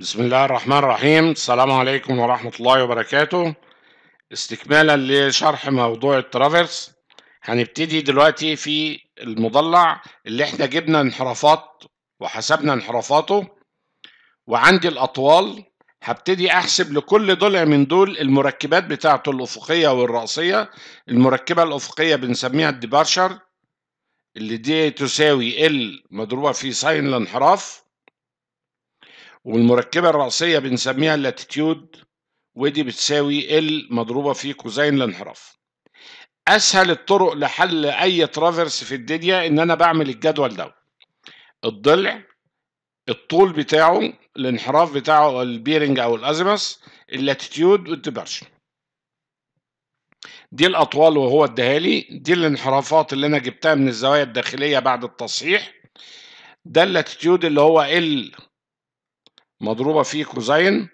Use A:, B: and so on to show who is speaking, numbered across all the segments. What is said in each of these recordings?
A: بسم الله الرحمن الرحيم. السلام عليكم ورحمة الله وبركاته. استكمالا لشرح موضوع ال traverse هنبتدي دلوقتي في المضلع اللي إحنا جبنا انحرافات وحسبنا انحرافاته. وعندي الأطوال هبتدي أحسب لكل ضلع من دول المركبات بتاعته الأفقية والرأسية. المركبة الأفقية بنسميها ال departure اللي دي تساوي L مضروبة في sine الانحراف. والمركبة الرأسية بنسميها ال latitude ودي بتساوي L مضروبة في cosine الانحراف أسهل الطرق لحل أي traverse في الدنيا إن أنا بعمل الجدول ده. الضلع الطول بتاعه الانحراف بتاعه البيرنج أو الأزيمس اللاتيتيود والديبرشن. دي الأطوال وهو اداها لي دي الانحرافات اللي أنا جبتها من الزوايا الداخلية بعد التصحيح. ده ال latitude اللي هو L مضروبة في cosine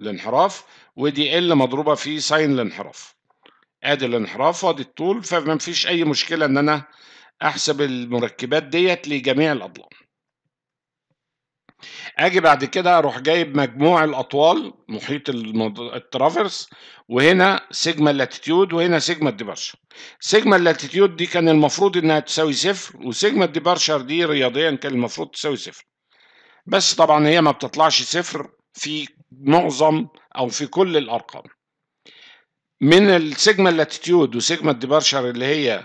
A: الانحراف ودي L مضروبة في sine الانحراف آدي الانحراف وادي الطول فما فيش أي مشكلة إن أنا أحسب المركبات ديت لجميع الأضلاع. آجي بعد كده أروح جايب مجموع الأطوال محيط. ال traverse وهنا sigma ال latitude وهنا sigma ال departure. sigma ال latitude دي كان المفروض إنها تساوي صفر و sigma ال departure دي رياضيا كان المفروض تساوي صفر. بس طبعا هي ما بتطلعش صفر في معظم أو في كل الأرقام. من السيجما اللاتيتيود وسيجما الديبارشر اللي هي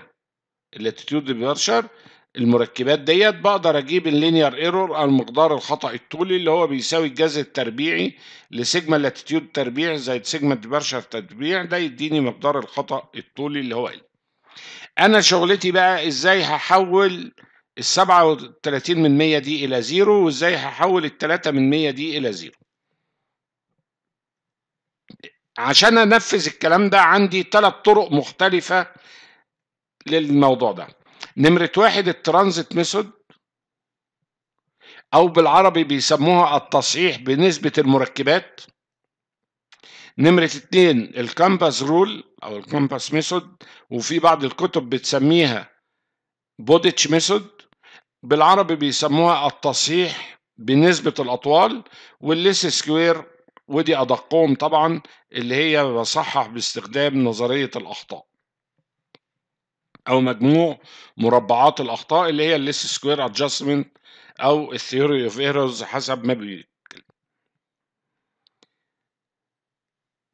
A: اللاتيتيود ديبارشر المركبات ديت بقدر أجيب ال linear error أو مقدار الخطأ الطولي اللي هو بيساوي الجذر التربيعي ل sigma ال latitude تربيع زائد sigma ال departure تربيع ده يديني مقدار الخطأ الطولي اللي هو ال أنا شغلتي بقى إزاي هحول السبعة وتلاتين من مية دي إلى zero وإزاي هحول التلاتة من مية دي إلى zero؟ عشان أنفذ الكلام ده عندي ثلاث طرق مختلفة للموضوع ده. نمرة واحد ال transit method أو بالعربي بيسموها التصحيح بنسبة المركبات. نمرة اتنين ال compass rule أو ال compass method وفي بعض الكتب بتسميها Bowditch method. بالعربي بيسموها التصحيح بنسبة الأطوال وال least square ودي أدقهم طبعا اللي هي بصحح باستخدام نظرية الأخطاء. أو مجموع مربعات الأخطاء اللي هي ال least square adjustment أو ال theory of errors حسب ما بي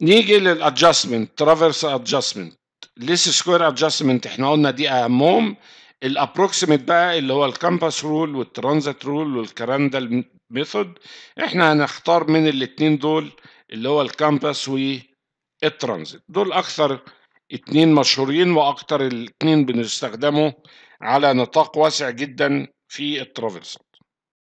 A: نيجي لل adjustment traverse adjustment least square adjustment إحنا قلنا دي أهمهم. ال approximate بقى اللي هو ال compass rule وال transit rule وال Crandall method إحنا هنختار من الاتنين دول اللي هو ال compass وال transit دول أكثر اتنين مشهورين وأكتر الاتنين بنستخدمه على نطاق واسع جدا في ال traverse